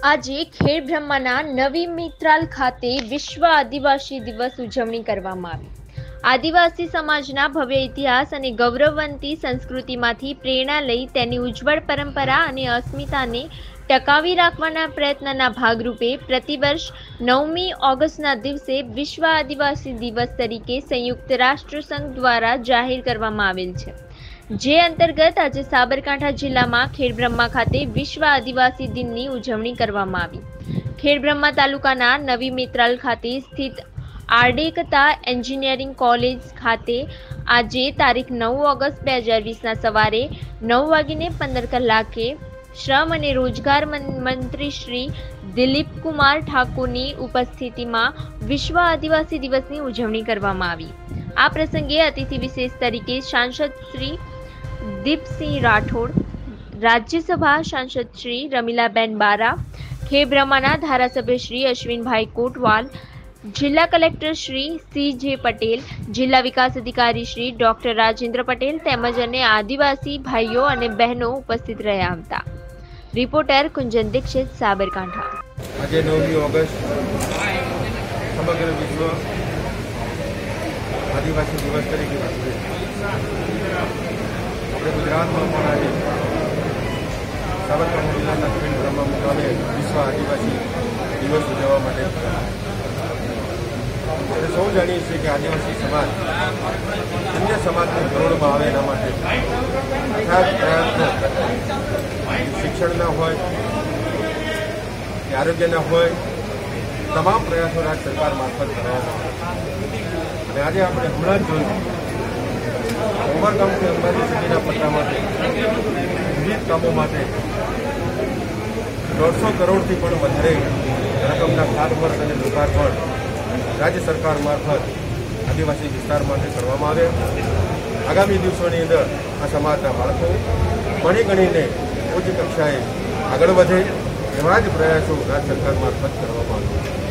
આજે ખેડ બ્રહ્માના નવી મિત્રાલ ખાતે વિશ્વ આદિવાસી દિવસ ઉજવણી કરવામાં આવી. આદિવાસી સમાજના ભવ્ય ઇતિહાસ અને ગૌરવવંતી સંસ્કૃતિમાંથી પ્રેરણા લઈ તેની ઉજ્જવળ પરંપરા અને અસ્મિતાને ટકાવી રાખવાના પ્રયત્નના ભાગરૂપે પ્રતિવર્ષ નવમી ઓગસ્ટના દિવસે વિશ્વ આદિવાસી દિવસ તરીકે સંયુક્ત રાષ્ટ્રસંઘ દ્વારા જાહેર કરવામાં આવેલ છે. જે અંતર્ગત આજે સાબરકાંઠા જિલ્લામાં ખેડબ્રહ્મા ખાતે વિશ્વ આદિવાસી દિનની ઉજવણી કરવામાં આવી. ખેડબ્રહ્મા તાલુકાના નવી મિત્રાલ ખાતે સ્થિત આર્ડેકતા એન્જિનિયરિંગ કોલેજ ખાતે આજે તારીખ નવ ઓગસ્ટ બે હજાર વીસના સવારે નવ વાગીને પંદર કલાકે શ્રમ અને રોજગાર મંત્રી શ્રી દિલીપ કુમાર ઠાકોરની ઉપસ્થિતિમાં વિશ્વ આદિવાસી દિવસની ઉજવણી કરવામાં આવી. આ પ્રસંગે અતિથિ વિશેષ તરીકે સાંસદ શ્રી દીપસિંહ રાઠોડ, રાજ્યસભા સાંસદ શ્રી રમીલાબેન બારા ખેબ્રહ્માના ધારાસભ્ય શ્રી અશ્વિનભાઈ કોટવાલ, જિલ્લા કલેક્ટર શ્રી સી જે પટેલ, જિલ્લા વિકાસ અધિકારી શ્રી ડોક્ટર રાજેન્દ્ર પટેલ તેમજ અને આદિવાસી ભાઈઓ અને બહેનો ઉપસ્થિત રહ્યા હતા રિપોર્ટર કુંજન દીક્ષિત, સાબરકાંઠા આજે નવમી ઓગસ્ટ, સમગ્ર વિશ્વ આદિવાસી દિવસ તરીકે. આપણે ગુજરાતમાં પણ આજે સાબરકાંઠા જિલ્લાના ખેડ બ્રહ્મા મુકામે વિશ્વ આદિવાસી દિવસ ઉજવવા માટે આપણે સૌ જાણીએ છીએ કે આદિવાસી સમાજ અન્ય સમાજને ધોરણમાં આવે એના માટે અથાગ પ્રયાસો શિક્ષણના હોય આરોગ્યના હોય તમામ પ્રયાસો રાજ્ય સરકાર મારફત કરવામાં આવે. અને આજે આપણે હમણાં જ જોયું ઉમરગામથી અંબાજી સુધીના પટ્ટા માટે, વિવિધ કામો માટે દોઢસો કરોડથી પણ વધારે રકમના ખાતમુહૂર્ત અને લોકાર્પણ રાજ્ય સરકાર મારફત આદિવાસી વિસ્તાર માટે કરવામાં આવે આગામી દિવસોની અંદર આ સમાજના બાળકો ભણી ગણીને ઉચ્ચ કક્ષાએ આગળ વધે એવા જ પ્રયાસો રાજ્ય સરકાર મારફત કરવામાં આવે